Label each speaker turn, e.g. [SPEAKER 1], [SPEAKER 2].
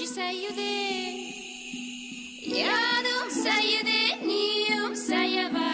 [SPEAKER 1] you say you did? Yeah, don't say you did, you say you